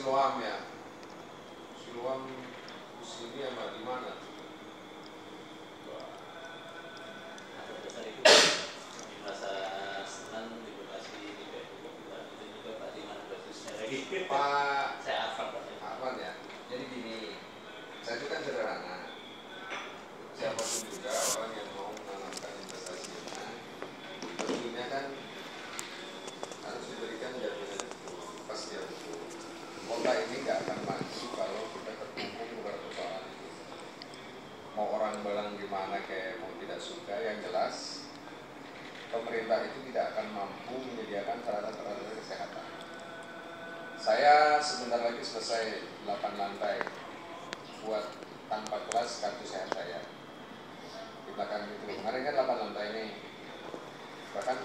Siloam ya Siloam di sini sama di mana Nah, Pak Saya Pak. Arman ya jadi gini saya itu kan sederhana siapa pun juga orang yang mau menanamkan investasinya tentunya kan harus diberikan jaminan itu kepastian itu kota ini nggak akan maju kalau kita terkungkung pada persoalan itu bilang gimana kayak mau tidak suka yang jelas pemerintah itu tidak akan mampu menyediakan sarana-sarana kesehatan. Saya sebentar lagi selesai 8 lantai buat tanpa kelas kartu sehat saya. Di belakang itu. Kemarin kan 8 lantai ini. Bahkan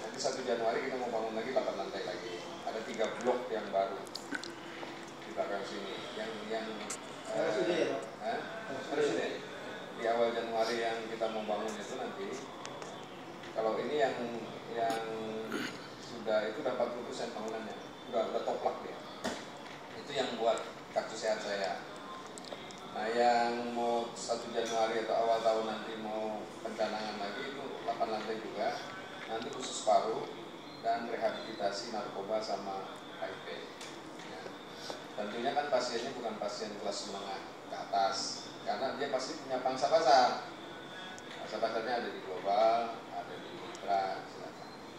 nanti 1 Januari kita mau bangun lagi 8 lantai lagi. Ada tiga blok yang baru di belakang sini. Yang yang ya, Pak? Hah? Harus Harus sudah. sudah. di awal Januari yang kita mau bangun itu nanti kalau ini yang yang sudah itu dapat putusan bangunannya. Udah udah toplak dia. Itu yang buat kartu sehat saya. Nah yang mau 1 Januari atau awal tahun nanti mau pencanangan lagi itu 8 lantai juga. Nanti khusus paru dan rehabilitasi narkoba sama HIV Ya. tentunya kan pasiennya bukan pasien kelas menengah ke atas karena dia pasti punya pangsa pasar. Pangsa pasarnya ada di global silakan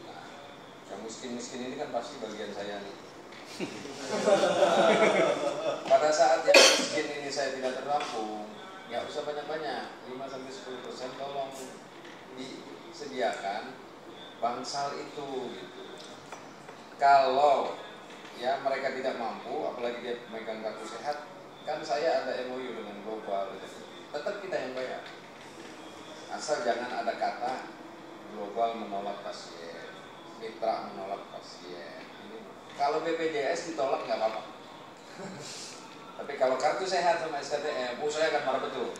nah, yang miskin-miskin ini kan pasti bagian saya nih. Pada saat yang miskin ini saya tidak terlampung nggak usah banyak-banyak. 5 sampai 10 persen tolong disediakan bangsal itu gitu. Kalau ya mereka tidak mampu apalagi dia memegang kartu sehat kan saya ada MOU dengan global gitu. tetap kita yang bayar. Asal jangan ada kata global menolak pasien mitra menolak pasien. Kalau BPJS ditolak nggak apa-apa. Tapi kalau kartu sehat sama SKTM oh saya akan marah betul